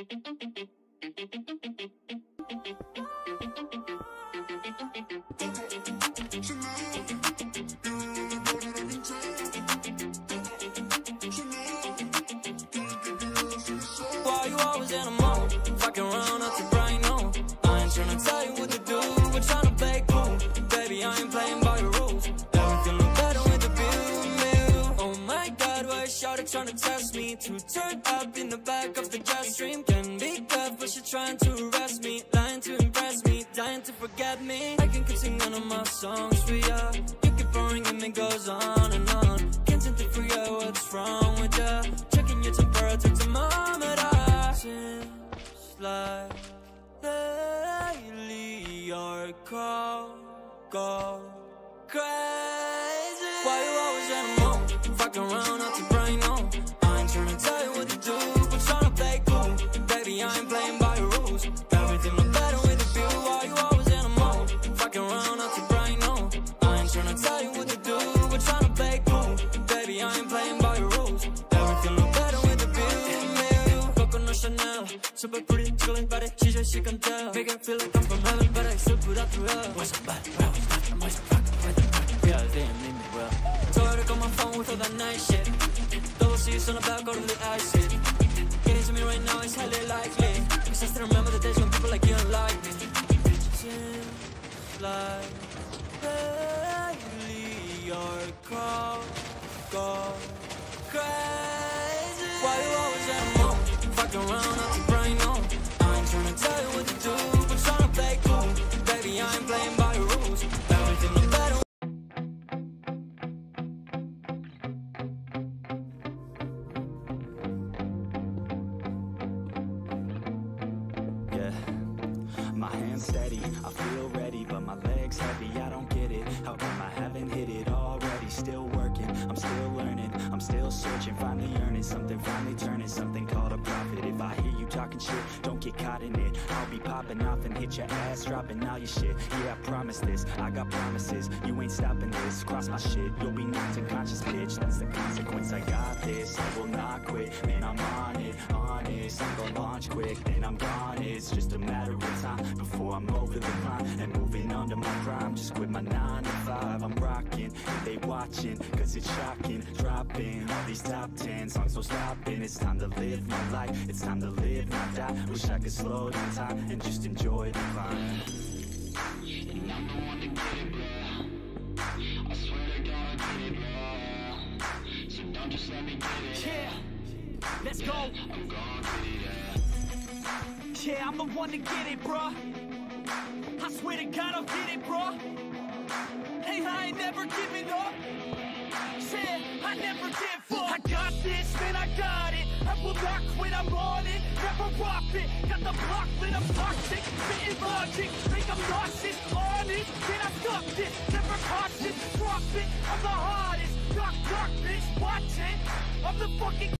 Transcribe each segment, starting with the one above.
Why you always in a mode? Fucking around up of stream. Can be tough, but she trying to arrest me. Lying to impress me, dying to forget me. I can keep singing all my songs for ya. You keep boring and it goes on and on. Can't seem to out what's wrong with ya. Checking your temperature thermometer. Seems like lately your call go crazy. Why you always in a mood? Fucking around super pretty, chillin' body, she's your she can tell. Make it feel like I'm from heaven, but I still put out through hell. What's up, bad, bro? What's up, fuck, what the fuck? Yeah, they ain't leave me well. Told her to call my phone with all that nice shit. Double C's on the back, to the acid. Getting to me right now is highly likely. Cause I still remember the days when people like you don't like me. Seems like lately your call go crazy. Why you always in a mood? Fucking around I feel ready, but my legs heavy. I don't get it. How come I haven't hit it already? Still working, I'm still learning, I'm still searching, finally earning something, finally turning something called a profit. If I hear you talking shit, don't get caught in it. I'll be popping off and hit your ass, dropping all your shit. Yeah, I promise this, I got promises. You ain't stopping this, cross my shit, you'll be knocked unconscious, bitch. That's the consequence. I got this, I will not quit, man. I'm on I'm gonna launch quick, then I'm gone. It's just a matter of time before I'm over the line and moving under my prime. Just quit my nine to five. I'm rocking, they watching, cause it's shocking. Dropping all these top ten songs, so stopping. It's time to live my life, it's time to live, not die. Wish I could slow down time and just enjoy the climb. Let's go. Yeah, I'm the one to get it, bruh. I swear to God, I'll get it, bruh. Hey, I ain't never giving up. Said I never give up. I got this, man, I got it. I will not quit, I'm on it. Never rock it. Got the block lit, I'm toxic. Spitting logic, think I'm nauseous. On it, can I stop this? Never cautious, drop it. I'm the hardest. Dark, dark, bitch, watch it. I'm the fucking.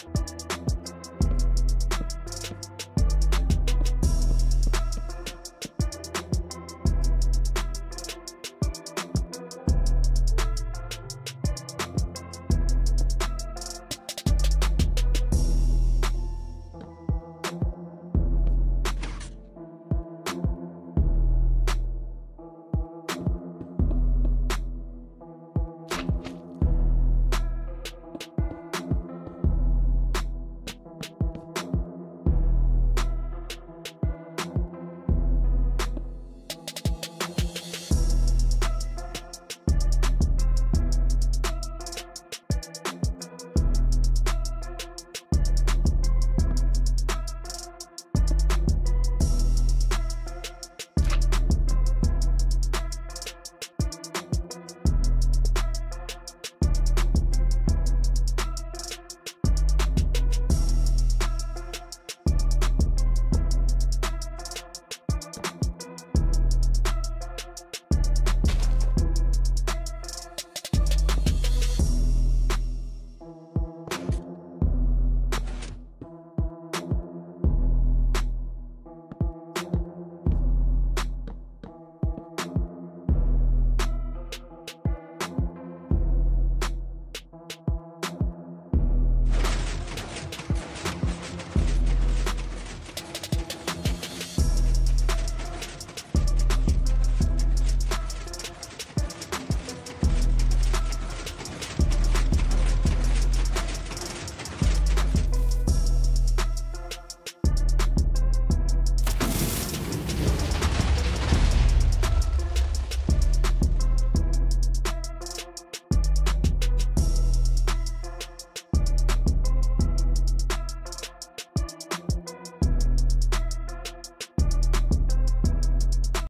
you